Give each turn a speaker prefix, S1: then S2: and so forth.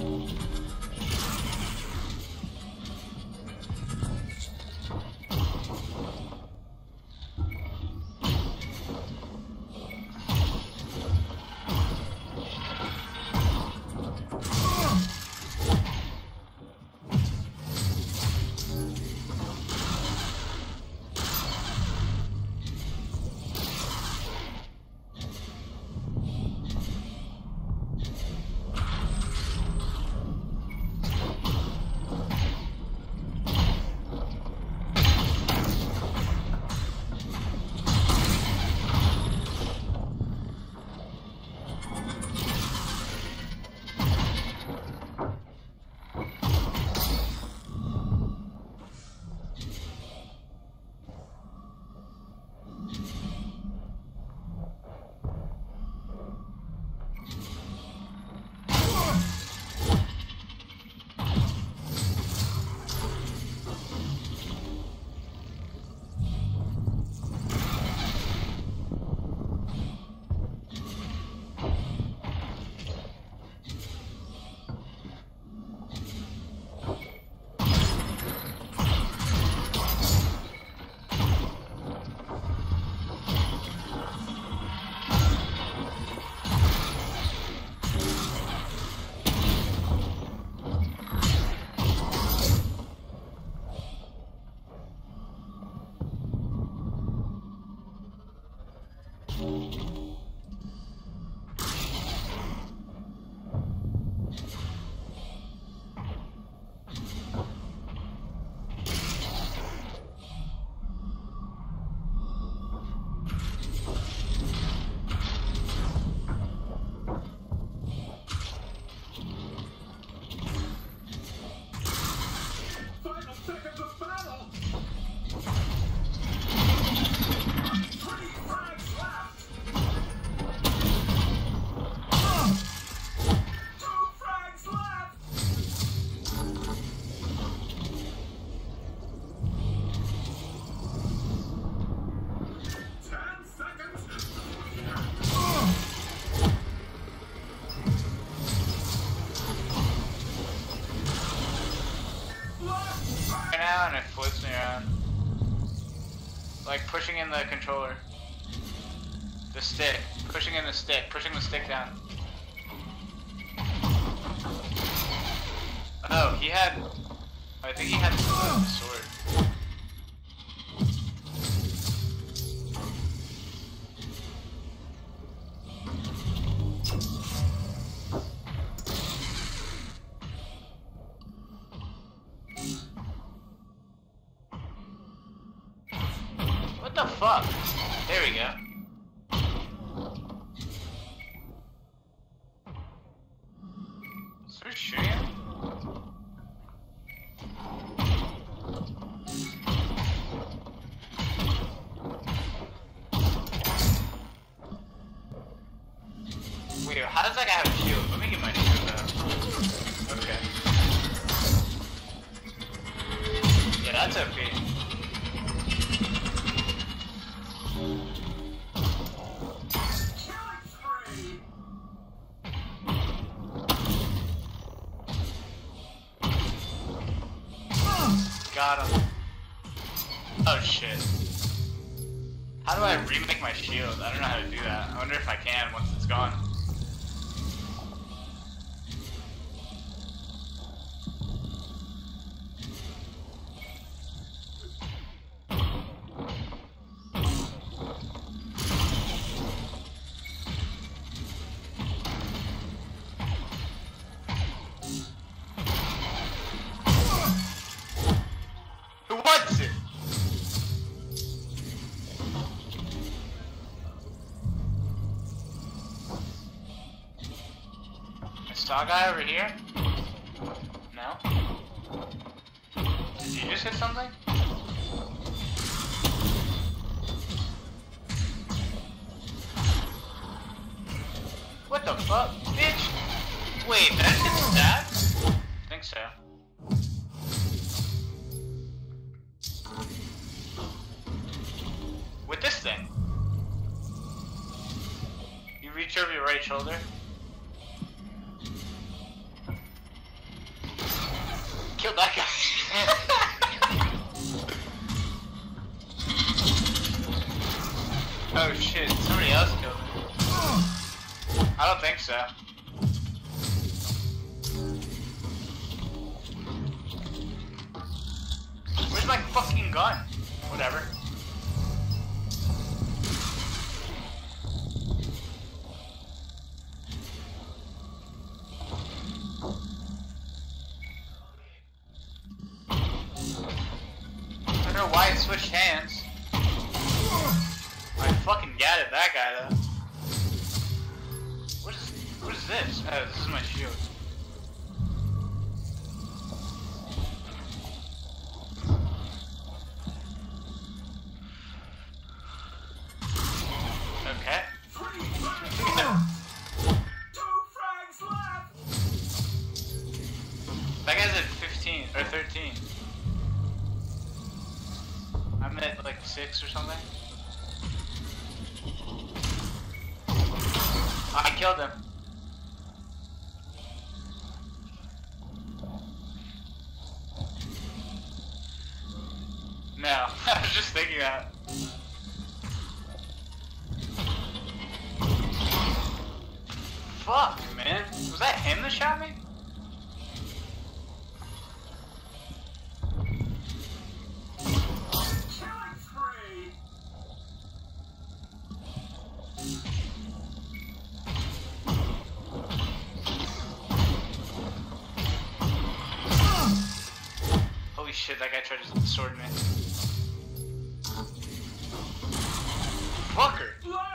S1: Mm-hmm. Like pushing in the controller. The stick. Pushing in the stick. Pushing the stick down. Oh, he had. I think he had the sword. What the fuck? There we go. There shooting? Wait, how does that guy have a shield? Got him. Oh shit. How do I remake my shield? I don't know how to do that. I wonder if I can once it's gone. Saw guy over here? No? Did you just hit something? What the fuck? Bitch! Wait, that hit stats? think so. With this thing. You reach over your right shoulder. Killed that guy. oh shit, somebody else killed him. I don't think so. Where's my fucking gun? Whatever. Know why it switched hands. I fucking got it, that guy though. What is what is this? Oh, this is my shield. Killed him. No, I was just thinking that. Fuck, man. Was that him that shot me? Holy shit, that guy tried to sword me. Fucker!